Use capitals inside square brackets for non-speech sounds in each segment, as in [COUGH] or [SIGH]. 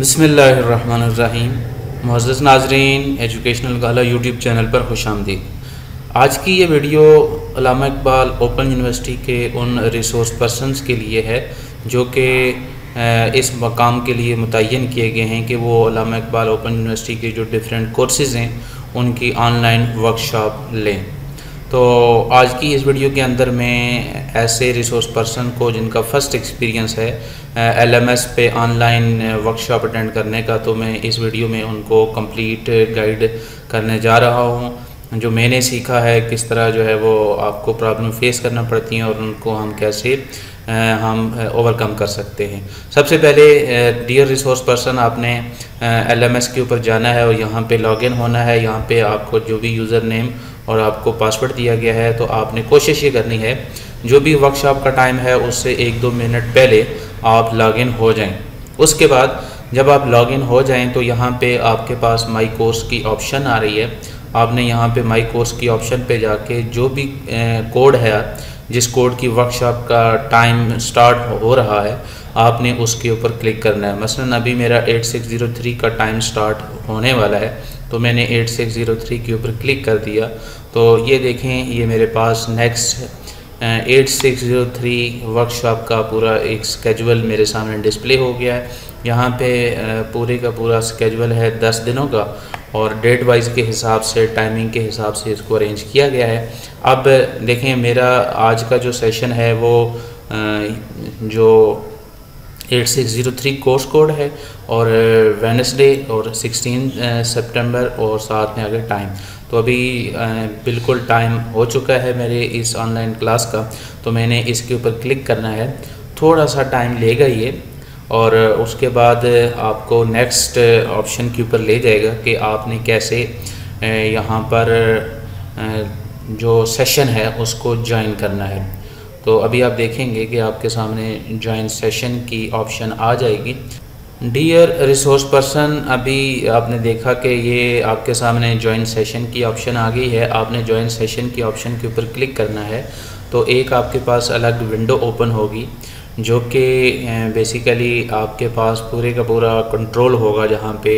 बसमीम मुज़ नाजरीन, एजुकेशनल गाला YouTube channel पर खुश आमदीद। आज की ये video Allama Iqbal open university के उन रिसोर्स पर्सनस के लिए है, जो कि इस मकाम के लिए मुतन किए गए हैं कि वो अलामा इकबाल ओपन यूनिवर्सिटी के जो डिफरेंट कोर्सेज़ हैं, उनकी ऑनलाइन वर्कशॉप लें। तो आज की इस वीडियो के अंदर मैं ऐसे रिसोर्स पर्सन को जिनका फ़र्स्ट एक्सपीरियंस है एलएमएस पे ऑनलाइन वर्कशॉप अटेंड करने का तो मैं इस वीडियो में उनको कंप्लीट गाइड करने जा रहा हूँ। जो मैंने सीखा है, किस तरह जो है वो आपको प्रॉब्लम फेस करना पड़ती हैं और उनको हम कैसे हम ओवरकम कर सकते हैं। सबसे पहले डियर रिसोर्स पर्सन आपने एलएमएस के ऊपर जाना है और यहाँ पे लॉगिन होना है। यहाँ पे आपको जो भी यूज़र नेम और आपको पासवर्ड दिया गया है तो आपने कोशिश ये करनी है, जो भी वर्कशॉप का टाइम है, उससे एक दो मिनट पहले आप लॉगिन हो जाएँ। उसके बाद जब आप लॉगिन हो जाएँ तो यहाँ पे आपके पास माई कोर्स की ऑप्शन आ रही है। आपने यहाँ पे माई कोर्स की ऑप्शन पे जाके जो भी कोड है, जिस कोड की वर्कशॉप का टाइम स्टार्ट हो रहा है, आपने उसके ऊपर क्लिक करना है। मसलन अभी मेरा 8603 का टाइम स्टार्ट होने वाला है तो मैंने 8603 के ऊपर क्लिक कर दिया। तो ये देखें, ये मेरे पास next eight six zero three workshop का पूरा एक स्केजुअल मेरे सामने डिस्प्ले हो गया है। यहाँ पे पूरे का पूरा स्केजुअल है दस दिनों का और डेट वाइज के हिसाब से टाइमिंग के हिसाब से इसको अरेंज किया गया है। अब देखें, मेरा आज का जो सेशन है वो जो eight six zero three course code है और वेनसडे और सिक्सटीन सितंबर और साथ में आगे टाइम तो अभी बिल्कुल टाइम हो चुका है मेरे इस ऑनलाइन क्लास का। तो मैंने इसके ऊपर क्लिक करना है। थोड़ा सा टाइम लेगा ये और उसके बाद आपको नेक्स्ट ऑप्शन के ऊपर ले जाएगा कि आपने कैसे यहाँ पर जो सेशन है उसको ज्वाइन करना है। तो अभी आप देखेंगे कि आपके सामने ज्वाइन सेशन की ऑप्शन आ जाएगी। डियर रिसोर्स पर्सन अभी आपने देखा कि ये आपके सामने ज्वाइन सेशन की ऑप्शन आ गई है। आपने ज्वाइन सेशन की ऑप्शन के ऊपर क्लिक करना है। तो एक आपके पास अलग विंडो ओपन होगी। जो कि बेसिकली आपके पास पूरे का पूरा कंट्रोल होगा जहाँ पे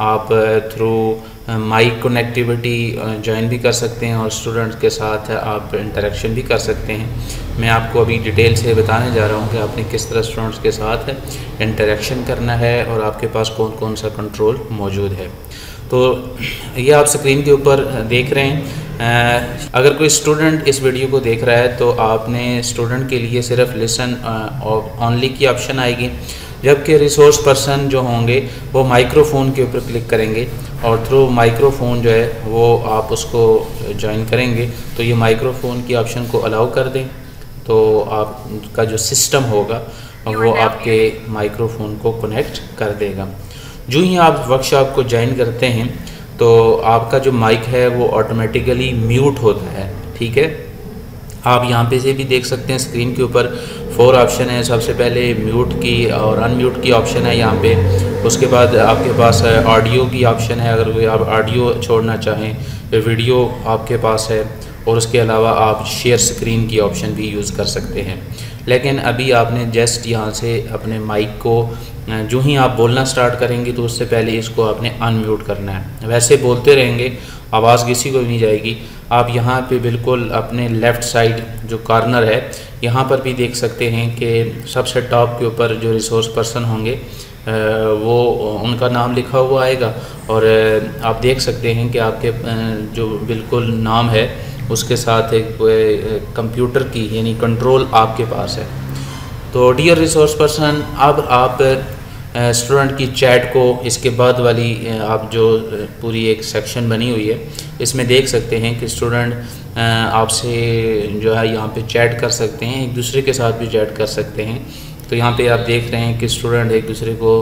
आप थ्रू माइक कनेक्टिविटी ज्वाइन भी कर सकते हैं और स्टूडेंट्स के साथ आप इंटरेक्शन भी कर सकते हैं। मैं आपको अभी डिटेल से बताने जा रहा हूँ कि आपने किस तरह स्टूडेंट्स के साथ इंटरेक्शन करना है और आपके पास कौन कौन सा कंट्रोल मौजूद है। तो ये आप स्क्रीन के ऊपर देख रहे हैं। अगर कोई स्टूडेंट इस वीडियो को देख रहा है तो आपने स्टूडेंट के लिए सिर्फ़ लिसन ऑनली की ऑप्शन आएगी। जबकि रिसोर्स पर्सन जो होंगे वो माइक्रोफोन के ऊपर क्लिक करेंगे और थ्रू माइक्रोफोन जो है वो आप उसको ज्वाइन करेंगे। तो ये माइक्रोफोन की ऑप्शन को अलाउ कर दें। तो आपका जो सिस्टम होगा वो आपके माइक्रोफोन को कनेक्ट कर देगा। जो ही आप वर्कशॉप को ज्वाइन करते हैं तो आपका जो माइक है वो ऑटोमेटिकली म्यूट होता है, ठीक है? आप यहाँ पे से भी देख सकते हैं स्क्रीन के ऊपर फोर ऑप्शन है। सबसे पहले म्यूट की और अनम्यूट की ऑप्शन है यहाँ पे। उसके बाद आपके पास ऑडियो की ऑप्शन है, अगर कोई आप ऑडियो छोड़ना चाहें वीडियो आपके पास है, और उसके अलावा आप शेयर स्क्रीन की ऑप्शन भी यूज़ कर सकते हैं। लेकिन अभी आपने जस्ट यहाँ से अपने माइक को जो ही आप बोलना स्टार्ट करेंगे तो उससे पहले इसको आपने अनम्यूट करना है। वैसे बोलते रहेंगे, आवाज़ किसी को भी नहीं जाएगी। आप यहाँ पे बिल्कुल अपने लेफ़्ट साइड जो कॉर्नर है, यहाँ पर भी देख सकते हैं कि सबसे टॉप के ऊपर जो रिसोर्स पर्सन होंगे वो उनका नाम लिखा हुआ आएगा। और आप देख सकते हैं कि आपके जो बिल्कुल नाम है उसके साथ एक कंप्यूटर की, यानी कंट्रोल आपके पास है। तो डियर रिसोर्स पर्सन अब आप स्टूडेंट की चैट को, इसके बाद वाली आप जो पूरी एक सेक्शन बनी हुई है, इसमें देख सकते हैं कि स्टूडेंट आपसे जो है, यहाँ पे चैट कर सकते हैं, एक दूसरे के साथ भी चैट कर सकते हैं। तो यहाँ पे आप देख रहे हैं कि स्टूडेंट एक दूसरे को,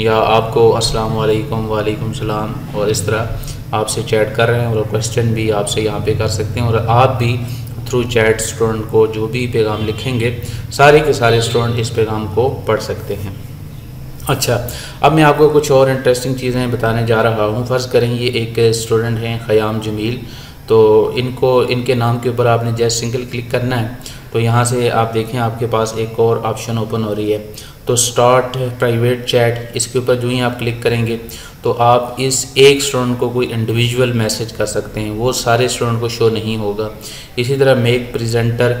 या आपको अस्सलाम वालेकुम वालेकुम सलाम, और इस तरह। आपसे चैट कर रहे हैं और क्वेश्चन भी आपसे यहाँ पे कर सकते हैं और आप भी थ्रू चैट स्टूडेंट को जो भी पैगाम लिखेंगे, सारे के सारे स्टूडेंट इस पैगाम को पढ़ सकते हैं। अच्छा अब मैं आपको कुछ और इंटरेस्टिंग चीज़ें बताने जा रहा हूँ। फ़र्ज़ करें ये एक स्टूडेंट हैं, ख़याम जमील। तो इनको, इनके नाम के ऊपर आपने जैसे सिंगल क्लिक करना है तो यहाँ से आप देखें आपके पास एक और ऑप्शन ओपन हो रही है। तो स्टार्ट प्राइवेट चैट इसके ऊपर जो ही आप क्लिक करेंगे तो आप इस एक स्टूडेंट को कोई इंडिविजुअल मैसेज कर सकते हैं। वो सारे स्टूडेंट को शो नहीं होगा। इसी तरह मेक प्रेजेंटर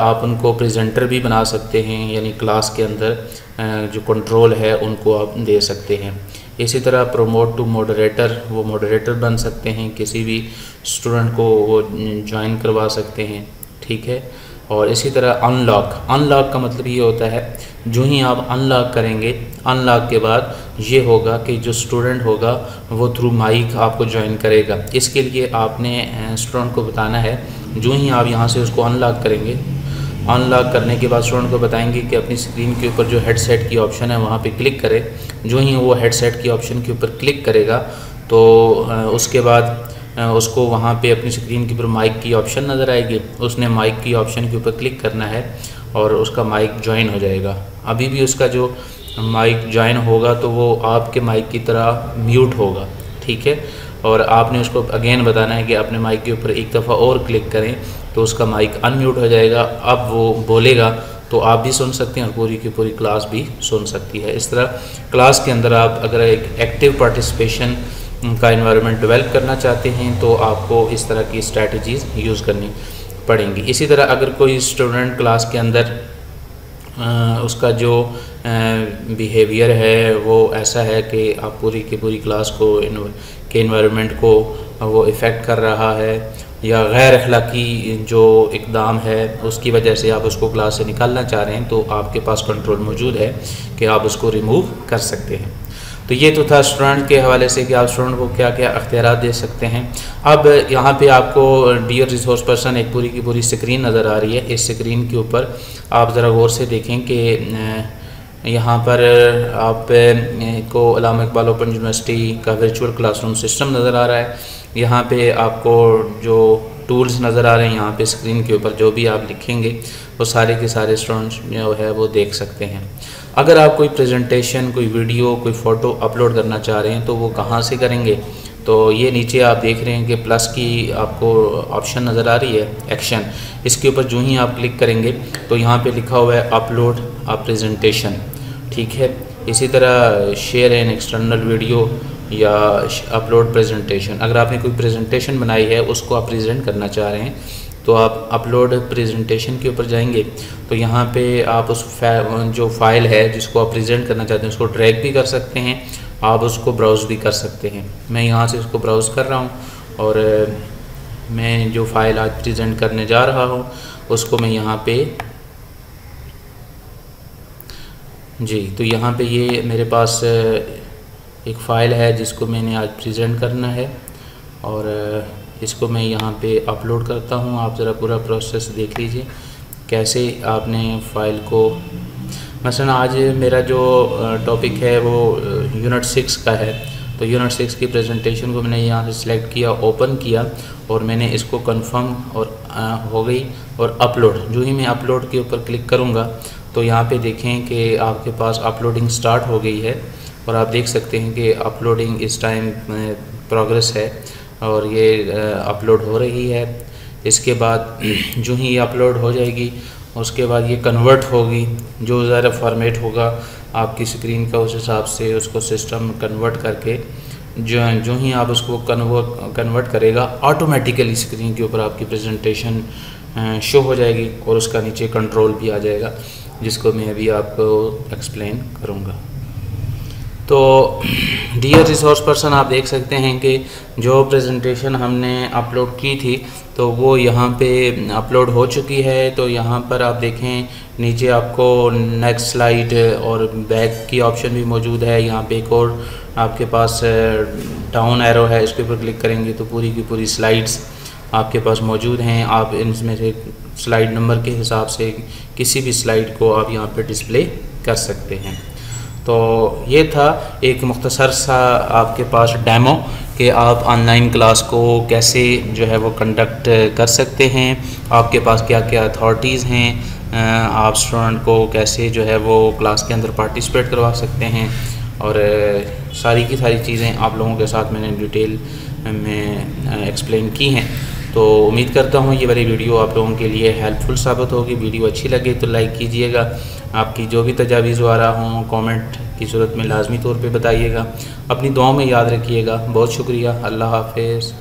आप उनको प्रेजेंटर भी बना सकते हैं, यानी क्लास के अंदर जो कंट्रोल है, उनको आप दे सकते हैं। इसी तरह प्रोमोट टू मॉडरेटर वो मॉडरेटर बन सकते हैं। किसी भी स्टूडेंट को वो ज्वाइन करवा सकते हैं। ठीक है? और इसी तरह अनलॉक अनलॉक का मतलब ये होता है, जो ही आप अनलॉक करेंगे अनलॉक के बाद ये होगा कि जो स्टूडेंट होगा, वो थ्रू माइक आपको ज्वाइन करेगा। इसके लिए आपने स्टूडेंट को बताना है, जो ही आप यहाँ से उसको अनलॉक करेंगे अनलॉक करने के बाद स्टूडेंट को बताएँगे कि अपनी स्क्रीन के ऊपर जो हेडसेट की ऑप्शन है, वहाँ पे क्लिक करें। जो ही वो हेडसेट की ऑप्शन के ऊपर क्लिक करेगा तो उसके बाद उसको वहाँ पे अपनी स्क्रीन के ऊपर माइक की ऑप्शन नज़र आएगी। उसने माइक की ऑप्शन के ऊपर क्लिक करना है और उसका माइक ज्वाइन हो जाएगा। अभी भी उसका जो माइक ज्वाइन होगा तो वो आपके माइक की तरह म्यूट होगा, ठीक है? और आपने उसको अगेन बताना है कि अपने माइक के ऊपर एक दफ़ा और क्लिक करें तो उसका माइक अनम्यूट हो जाएगा। अब वो बोलेगा तो आप भी सुन सकते हैं और पूरी की पूरी क्लास भी सुन सकती है। इस तरह क्लास के अंदर आप अगर एक एक्टिव पार्टिसिपेशन का इन्वायरमेंट डेवलप करना चाहते हैं तो आपको इस तरह की स्ट्रैटेजीज़ यूज़ करनी पड़ेंगी। इसी तरह अगर कोई स्टूडेंट क्लास के अंदर आ, उसका जो बिहेवियर है वो ऐसा है कि आप पूरी की पूरी क्लास को के इन्वायरमेंट को वो इफ़ेक्ट कर रहा है या गैर अखलाकी जो इकदाम है उसकी वजह से आप उसको क्लास से निकालना चाह रहे हैं तो आपके पास कंट्रोल मौजूद है कि आप उसको रिमूव कर सकते हैं। तो ये तो था स्टूडेंट के हवाले से कि आप स्टूडेंट को क्या क्या अख्तियार दे सकते हैं। अब यहाँ पे आपको डियर रिसोर्स पर्सन एक पूरी की पूरी स्क्रीन नज़र आ रही है। इस स्क्रीन के ऊपर आप ज़रा गौर से देखें कि यहाँ पर आप को इकबाल ओपन यूनिवर्सिटी का वर्चुअल क्लासरूम सिस्टम नज़र आ रहा है। यहाँ पे आपको जो टूल्स नज़र आ रहे हैं, यहाँ पे स्क्रीन के ऊपर जो भी आप लिखेंगे, वो सारे के सारे स्टूडेंट्स जो है वो देख सकते हैं। अगर आप कोई प्रेजेंटेशन कोई वीडियो कोई फ़ोटो अपलोड करना चाह रहे हैं तो वो कहाँ से करेंगे? तो ये नीचे आप देख रहे हैं कि प्लस की आपको ऑप्शन नज़र आ रही है एक्शन इसके ऊपर जो ही आप क्लिक करेंगे तो यहाँ पे लिखा हुआ है अपलोड अ प्रेजेंटेशन ठीक है? इसी तरह शेयर एन एक्सटर्नल वीडियो या अपलोड प्रेजेंटेशन अगर आपने कोई प्रेजेंटेशन बनाई है, उसको आप प्रेजेंट करना चाह रहे हैं तो आप अपलोड प्रेजेंटेशन के ऊपर जाएँगे तो यहाँ पे आप उस जो फ़ाइल है जिसको आप प्रेजेंट करना चाहते हैं, उसको ट्रैक भी कर सकते हैं, आप उसको ब्राउज़ भी कर सकते हैं। मैं यहाँ से उसको ब्राउज़ कर रहा हूँ और मैं जो फ़ाइल आज प्रेजेंट करने जा रहा हूँ, उसको मैं यहाँ पे जी तो यहाँ पे ये मेरे पास एक फ़ाइल है जिसको मैंने आज प्रेजेंट करना है और इसको मैं यहाँ पे अपलोड करता हूँ। आप ज़रा पूरा प्रोसेस देख लीजिए। कैसे आपने फ़ाइल को मसलन आज मेरा जो टॉपिक है वो यूनिट सिक्स का है। तो यूनिट सिक्स की प्रेजेंटेशन को मैंने यहाँ से सिलेक्ट किया ओपन किया और मैंने इसको कंफर्म और आ, हो गई और अपलोड जो ही मैं अपलोड के ऊपर क्लिक करूँगा तो यहाँ पे देखें कि आपके पास अपलोडिंग स्टार्ट हो गई है और आप देख सकते हैं कि अपलोडिंग इस टाइम प्रोग्रेस है। और ये अपलोड हो रही है। इसके बाद [CLEARS THROAT] जो ही ये अपलोड हो जाएगी, उसके बाद ये कन्वर्ट होगी। जो ज़्यादा फॉर्मेट होगा, आपकी स्क्रीन का उस हिसाब से उसको सिस्टम कन्वर्ट करके जो जो ही आप उसको कन्वर्ट कन्वर्ट करेगा ऑटोमेटिकली स्क्रीन के ऊपर आपकी प्रेजेंटेशन शो हो जाएगी और उसका नीचे कंट्रोल भी आ जाएगा, जिसको मैं अभी आपको एक्सप्लेन करूँगा। तो डियर रिसोर्स पर्सन आप देख सकते हैं कि जो प्रेजेंटेशन हमने अपलोड की थी तो वो यहाँ पे अपलोड हो चुकी है। तो यहाँ पर आप देखें, नीचे आपको नेक्स्ट स्लाइड और बैक की ऑप्शन भी मौजूद है। यहाँ पे एक और आपके पास डाउन एरो है, इसके ऊपर क्लिक करेंगे तो पूरी की पूरी स्लाइड्स आपके पास मौजूद हैं। आप इनमें से स्लाइड नंबर के हिसाब से किसी भी स्लाइड को आप यहाँ पर डिस्प्ले कर सकते हैं। तो ये था एक मुख्तसर सा आपके पास डैमो कि आप ऑनलाइन क्लास को कैसे जो है वो कंडक्ट कर सकते हैं, आपके पास क्या क्या अथॉरिटीज़ हैं आप स्टूडेंट को कैसे जो है वो क्लास के अंदर पार्टिसिपेट करवा सकते हैं और सारी की सारी चीज़ें आप लोगों के साथ मैंने डिटेल में एक्सप्लेन की हैं। तो उम्मीद करता हूँ ये वाली वीडियो आप लोगों के लिए हेल्पफुल साबित होगी। वीडियो अच्छी लगे तो लाइक कीजिएगा। आपकी जो भी तजावीज़ आ रहा हों कमेंट की सूरत में लाजमी तौर पर बताइएगा। अपनी दुआओं में याद रखिएगा। बहुत शुक्रिया। अल्लाह हाफिज़।